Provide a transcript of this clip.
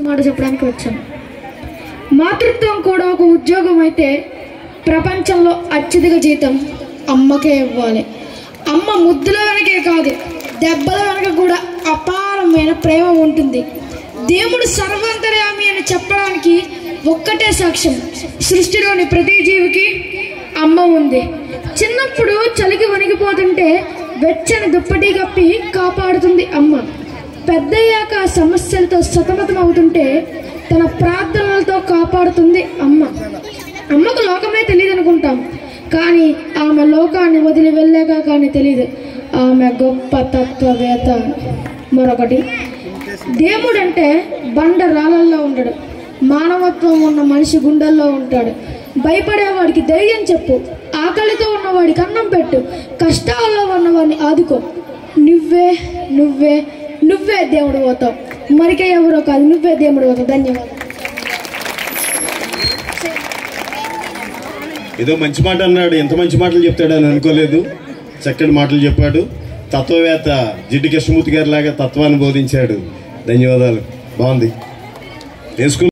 మాట చెప్పడానికి వచ్చాను మాతృత్వం కూడా ఒక ఉద్యోగం అయితే ప్రపంచంలో అత్యధిక జీతం అమ్మకే ఇవ్వాలి. అమ్మ ముద్దుల వెనకే కాదు దెబ్బల వెనక కూడా అపారమైన ప్రేమ ఉంటుంది. దేవుడు సర్వాంతర్యామి అని చెప్పడానికి ఒక్కటే సాక్ష్యం. సృష్టిలోని ప్రతి జీవికి అమ్మ ఉంది. చిన్నప్పుడు చలికి వణికిపోతుంటే వెచ్చని దుప్పటి కప్పి కాపాడుతుంది అమ్మ. పెద్దయ్యాక సమస్య సమస్యలతో సతమతం అవుతుంటే తన ప్రార్థనలతో కాపాడుతుంది అమ్మ. అమ్మకు లోకమే తెలియదు అనుకుంటాం కానీ ఆమె లోకాన్ని వదిలి వెళ్ళాక కానీ తెలియదు ఆమె గొప్ప తత్వవేత్త. మరొకటి దేవుడంటే బండ రాళ్ళల్లో ఉండడు. మానవత్వం ఉన్న మనిషి గుండెల్లో ఉంటాడు. భయపడేవాడికి ధైర్యం చెప్పు. ఆకలితో ఉన్నవాడికి అన్నం పెట్టు. కష్టాల్లో ఉన్నవాడిని ఆదుకో. నువ్వే నువ్వే నువ్వే దేవుడు పోతావు మరికే ఎవరో కాదు నువ్వే దేవుడు ఒక ధన్యవాదాలు ఏదో మంచి మాట అన్నాడు ఎంత మంచి మాటలు చెప్తాడని అనుకోలేదు. చక్కటి మాటలు చెప్పాడు. తత్వవేత్త జిడ్డు కృష్ణమూర్తి గారి లాగా తత్వాన్ని బోధించాడు. ధన్యవాదాలు. బాగుంది. వేసుకుని